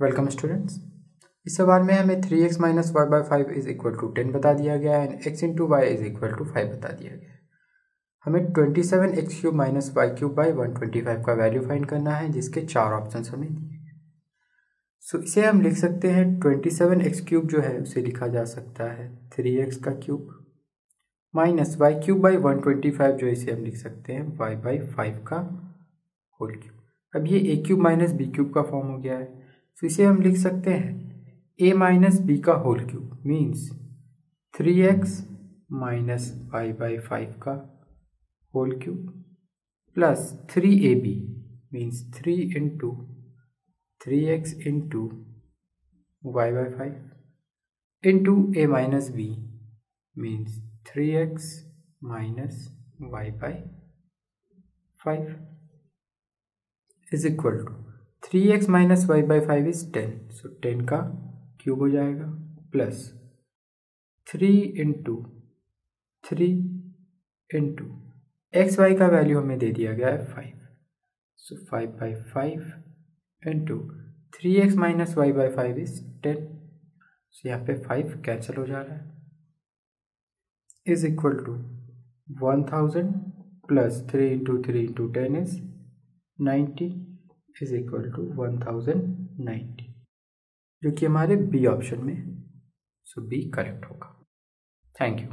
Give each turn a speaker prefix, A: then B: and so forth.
A: Welcome students इस सवाल में हमें three x minus y by five is equal to ten बता दिया गया है and x into y is equal to five बता दिया गया है। हमें twenty seven x cube minus y cube by one twenty five का वैल्यू फाइंड करना है, जिसके चार ऑप्शन हमें दिए गए सो इसे हम लिख सकते हैं ट्वेंटी सेवन एक्स क्यूब जो है, उसे लिखा जा सकता है थ्री एक्स का cube minus y cube by one twenty five जो इसे हम लिख सकते हैं वाई बाई फाइव का होल क्यूब अब ये a cube minus b cube का फॉर्म हो गया है। तो इसे हम लिख सकते हैं ए माइनस बी का whole cube means three x minus y by five का whole cube plus three a b means three into three x into y by five into a minus b means three x minus y by five is equal to three x minus y by five is ten so ten का cube हो जाएगा plus three into three into x y का value हमें दे दिया गया है five so five by five into three x minus y by five is ten so यहाँ पे फाइव कैंसिल हो जा रहा है. Is equal to one thousand plus three into three into ten is ninety is equal to one thousand ninety जो कि हमारे B option में सो बी करेक्ट होगा। Thank you